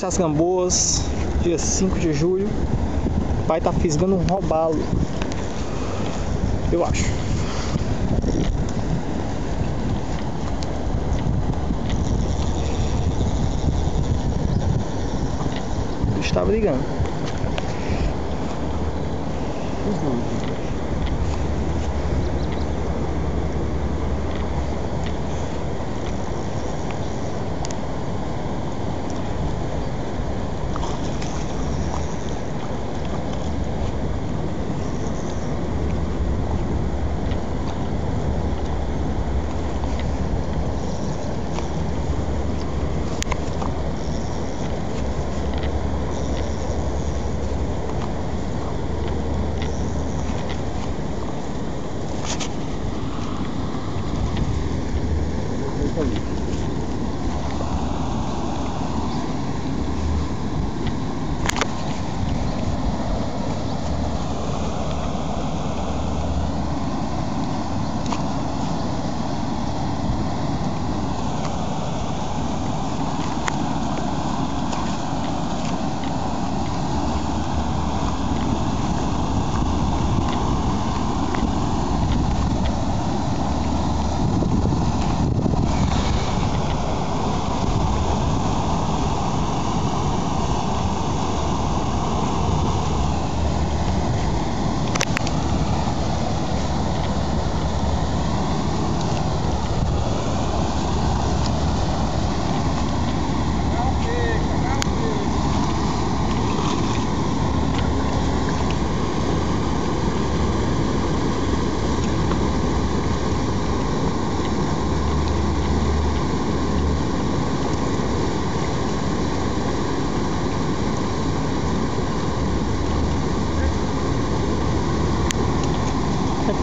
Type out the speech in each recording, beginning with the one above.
Das Gamboas, dia 5 de julho. O pai tá fisgando um robalo. Eu acho. O bicho tá brigando.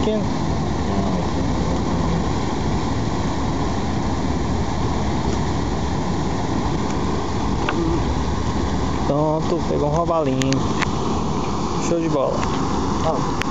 Pequeno. Pronto, pegou um robalinho. Show de bola. Ó.